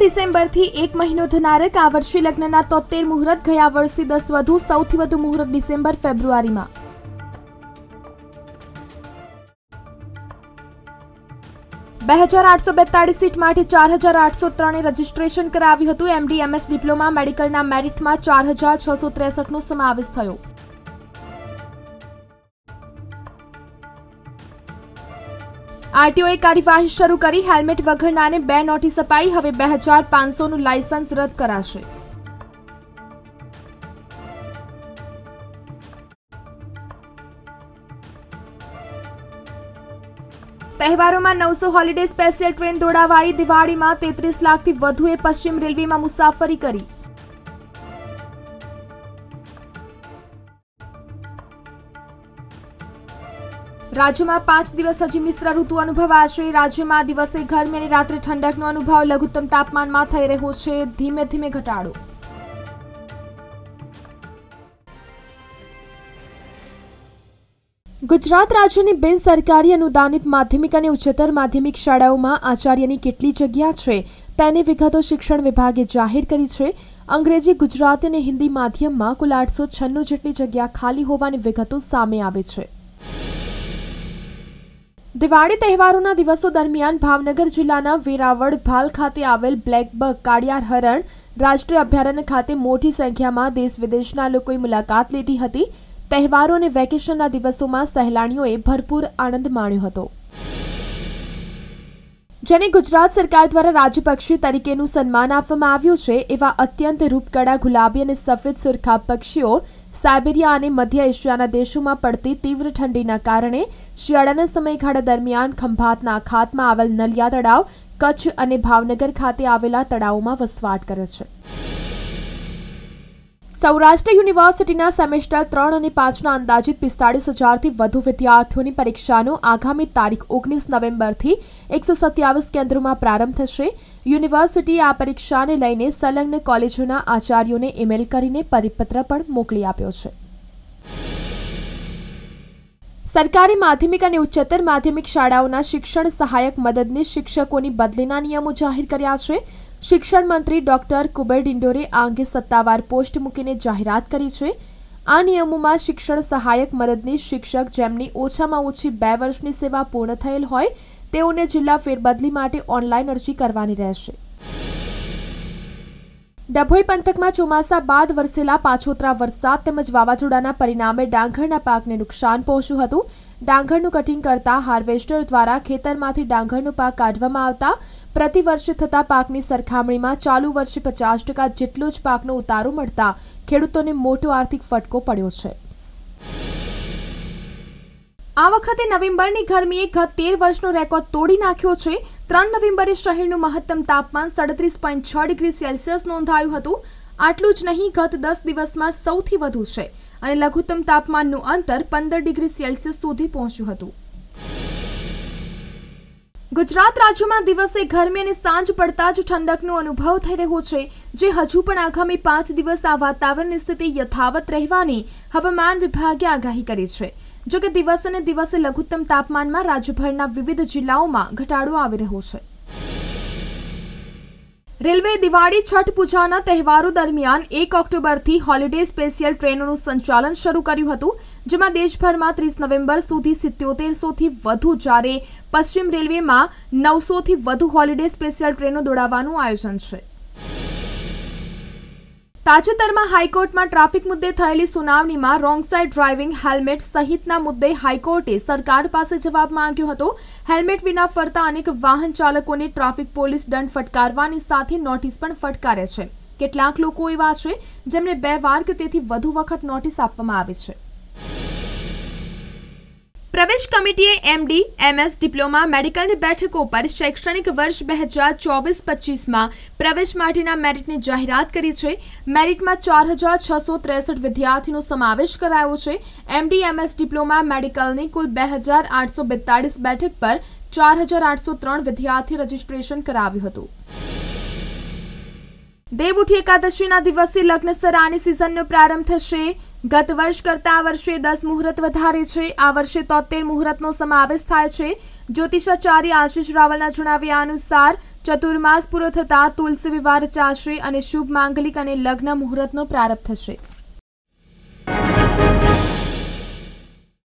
ડિસેમ્બરથી એક મહિનો થનારક આ વર્ષે લગ્નના તોતેર મુહૂર્ત ગયા વર્ષથી દસ વધુ, સૌથી વધુ મુહૂર્ત ડિસેમ્બર, ફેબ્રુઆરીમાં. બે હજાર આઠસો બેતાળીસ સીટ માટે ચાર હજાર આઠસો ત્રણે રજીસ્ટ્રેશન કરાવ્યું હતું. એમડી એમએસ ડિપ્લોમા મેડિકલના મેરિટમાં ચાર હજાર છસો ત્રેસઠનો સમાવેશ થયો. આરટીઓએ કાર્યવાહી શરૂ કરી, હેલ્મેટ વગરનાને બે નોટિસ અપાઈ. હવે બે હજાર પાંચસોનું લાયસન્સ રદ કરાશે. તહેવારોમાં નવસો હોલિડે સ્પેશિયલ ટ્રેન દોડાવાઈ. દિવાળીમાં તેત્રીસ લાખથી વધુએ પશ્ચિમ રેલવેમાં મુસાફરી કરી. રાજ્યમાં પાંચ દિવસ હજી મિશ્ર ઋતુ અનુભવાશે. રાજ્યમાં દિવસે ગરમી અને રાત્રે ઠંડકનો અનુભવ લઘુત્તમ તાપમાનમાં થઈ રહ્યો છે. ધીમે ધીમે ઘટાડો. ગુજરાત રાજ્યની બિન સરકારી અનુદાનિત માધ્યમિક અને ઉચ્ચતર માધ્યમિક શાળાઓમાં આચાર્યની કેટલી જગ્યા છે તેની વિગતો શિક્ષણ વિભાગે જાહેર કરી છે. અંગ્રેજી, ગુજરાતી અને હિન્દી માધ્યમમાં કુલ આઠસો છન્નું જેટલી જગ્યા ખાલી હોવાની વિગતો સામે આવે છે. દિવાળી તહેવારોના દિવસો દરમિયાન ભાવનગર જિલ્લાના વેરાવળ ભાલ ખાતે આવેલ બ્લેકબક કાળિયાર હરણ રાષ્ટ્રીય અભયારણ્ય ખાતે મોટી સંખ્યામાં દેશ વિદેશના લોકોએ મુલાકાત લીધી હતી. તહેવારો અને વેકેશનના દિવસોમાં સહેલાણીઓએ ભરપૂર આનંદ માણ્યો હતો. જેને ગુજરાત સરકાર દ્વારા રાજ્યપક્ષી તરીકેનું સન્માન આપવામાં આવ્યું છે, એવા અત્યંત રૂપકડા ગુલાબી અને સફેદ સુરખા પક્ષીઓ સાયબેરિયા અને મધ્ય એશિયાના દેશોમાં પડતી તીવ્ર ઠંડીના કારણે શિયાળાના સમયગાળા દરમિયાન ખંભાતના ખાતમાં આવેલ નલિયા તળાવ, કચ્છ અને ભાવનગર ખાતે આવેલા તળાવોમાં વસવાટ કરે છે. સૌરાષ્ટ્ર યુનિવર્સિટીના સેમેસ્ટર ત્રણ અને પાંચના અંદાજિત પિસ્તાળીસ હજારથી વધુ વિદ્યાર્થીઓની પરીક્ષાનો આગામી તારીખ ઓગણીસ નવેમ્બરથી એકસો સત્યાવીસ કેન્દ્રોમાં પ્રારંભ થશે. યુનિવર્સિટીએ આ પરીક્ષાને લઈને સંલગ્ન કોલેજોના આચાર્યોને ઇમેલ કરીને પરિપત્ર પણ મોકલી આપ્યો છે. સરકારી માધ્યમિક અને ઉચ્ચતર માધ્યમિક શાળાઓના શિક્ષણ સહાયક મદદનીશ શિક્ષકોની બદલીના નિયમો જાહેર કર્યા છે. શિક્ષણ મંત્રી ડોક્ટર કુબેર ડિંડોરે આ અંગે સત્તાવાર પોસ્ટ મૂકીને જાહેરાત કરી છે. આ નિયમોમાં શિક્ષણ સહાયક મદદનીશ શિક્ષક જેમની ઓછામાં ઓછી બે વર્ષની સેવા પૂર્ણ થયેલ હોય, તેઓને જિલ્લા ફેરબદલી માટે ઓનલાઈન અરજી કરવાની રહેશે. ડભોઈ પંથકમાં ચોમાસા બાદ વરસેલા પાછોતરા વરસાદ તેમજ વાવાઝોડાના પરિણામે ડાંગરના પાકને નુકસાન પહોંચ્યું હતું. ડાંગરનું કટિંગ કરતા હાર્વેસ્ટર દ્વારા ખેતરમાંથી ડાંગરનો પાક કાઢવામાં આવતા પ્રતિ વર્ષે થતા પાકની સરખામણીમાં ચાલુ વર્ષે પચાસ ટકા જેટલો જ પાકનો ઉતારો મળતા ખેડૂતોને મોટો આર્થિક ફટકો પડ્યો છે. આ વખતે નવેમ્બરની ગરમીએ ગત તેર વર્ષનો રેકોર્ડ તોડી નાખ્યો છે. ત્રણ નવેમ્બરે શહેરનું મહત્તમ તાપમાન સાડત્રીસ પોઈન્ટ છ ડિગ્રી સેલ્સિયસ નોંધાયું હતું. આટલું જ નહીં, ગત દસ દિવસમાં સૌથી વધુ છે અને લઘુત્તમ તાપમાનનું અંતર પંદર ડિગ્રી સેલ્સિયસ સુધી પહોંચ્યું હતું. ગુજરાત રાજ્યમાં દિવસે ગરમી અને સાંજ પડતા જ ઠંડકનો અનુભવ થઈ રહ્યો છે, જે હજુ પણ આગામી પાંચ દિવસ આ વાતાવરણની સ્થિતિ યથાવત રહેવાની હવામાન વિભાગે આગાહી કરી છે. જોકે દિવસે અને દિવસે લઘુત્તમ તાપમાનમાં રાજ્યભરના વિવિધ જિલ્લાઓમાં ઘટાડો આવી રહ્યો છે. રેલવે દિવાળી છઠ પૂજાના તહેવારો દરમિયાન એક ઓક્ટોબરથી હોલિડે સ્પેશિયલ ટ્રેનોનું સંચાલન શરૂ કર્યું હતું, જેમાં દેશભરમાં ત્રીસ નવેમ્બર સુધી સિત્યોતેરસોથી વધુ જ્યારે પશ્ચિમ રેલવેમાં નવસોથી વધુ હોલિડે સ્પેશિયલ ટ્રેનો દોડાવવાનું આયોજન છે. તાજેતરમાં હાઈકોર્ટમાં ટ્રાફિક મુદ્દે થયેલી સુનાવણીમાં રોંગ સાઇડ ડ્રાઇવિંગ હેલ્મેટ સહિતના મુદ્દે હાઈકોર્ટે સરકાર પાસે જવાબ માંગ્યો હતો. હેલ્મેટ વિના ફરતા અનેક વાહન ચાલકોને ટ્રાફિક પોલીસ દંડ ફટકારવાની સાથે નોટિસ પણ ફટકારે છે. કેટલાક લોકો એવા છે જેમને બે વાર કે તેથી વધુ વખત નોટિસ આપવામાં આવે છે. પ્રવેશ કમિટીએ એમડી એમએસ ડિપ્લોમા, મેડિકલની બેઠકો પર શૈક્ષણિક વર્ષ બે હજાર ચોવીસ પચીસમાં પ્રવેશ માટેના મેરિટની જાહેરાત કરી છે. મેરિટમાં ચાર હજાર છસો ત્રેસઠ વિદ્યાર્થીનો સમાવેશ કરાયો છે. એમડી એમએસ ડિપ્લોમા, મેડિકલની કુલ બે હજાર આઠસો બેતાળીસ બેઠક પર ચાર હજાર આઠસો ત્રણ વિદ્યાર્થી રજીસ્ટ્રેશન કરાવ્યું હતું. દેવઉઠી એકાદશીના દિવસે લગ્ન સરાની સિઝનનો પ્રારંભ થશે. ગત વર્ષ કરતાં આ વર્ષે દસ મુહૂર્ત વધારે છે. આ વર્ષે તોતેર મુહૂર્તનો સમાવેશ થાય છે. જ્યોતિષાચાર્ય આશીષ રાવલના જણાવ્યા અનુસાર, ચતુર્માસ પૂરો થતાં તુલસી વિવાહ રચાશે અને શુભ માંગલિક અને લગ્ન મુહૂર્તનો પ્રારંભ થશે.